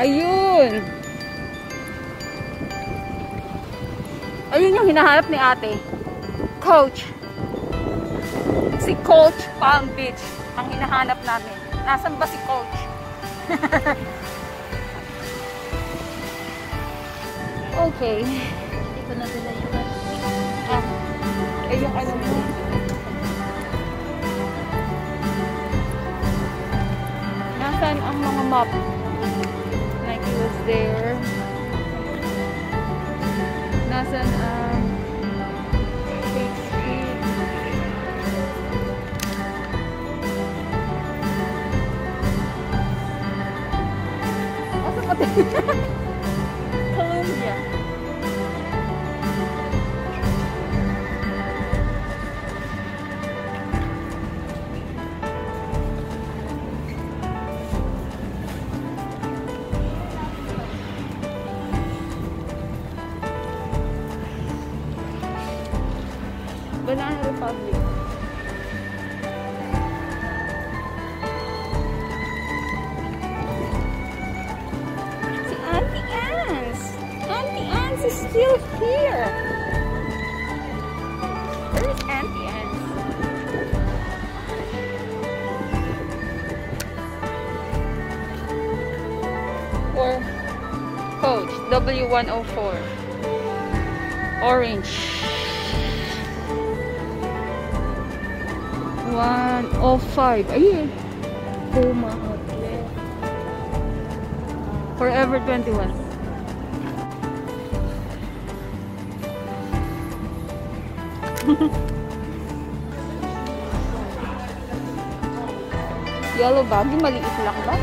Ayun! Ayun yung hinahanap ni ate. Coach. Si Coach Palm Beach. Ang hinahanap namin. Nasaan ba si Coach? okay. Hindi ko nadala yung Ah, eh yung ano mo. Nasaan ang mga map? There. Nasaan ang State Street? Asa pati? Banana Republic. Si Auntie Anne's. Auntie Anne's is still here. Where is Auntie Anne's? Or Coach W104. Orange. 105. Ayun. Puma Outlet. Forever 21. Yellow baggy, maliit lang ba?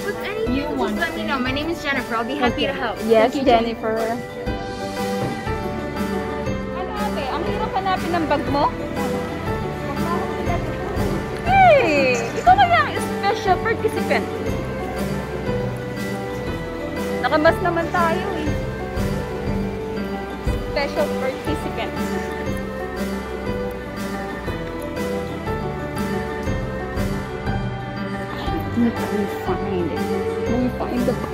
With anything, You just want let me know. My name is Jennifer. I'll be happy to help. Yes, Jennifer. Ano ate, ang hirap hanapin ng bag mo? Hey! Ikaw kaya ang special participant. Nakamas naman tayo eh. Special participant. we find? it. we find the